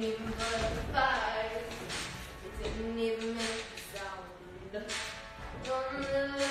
didn't even burn a fire. It didn't even make a sound. Don't move.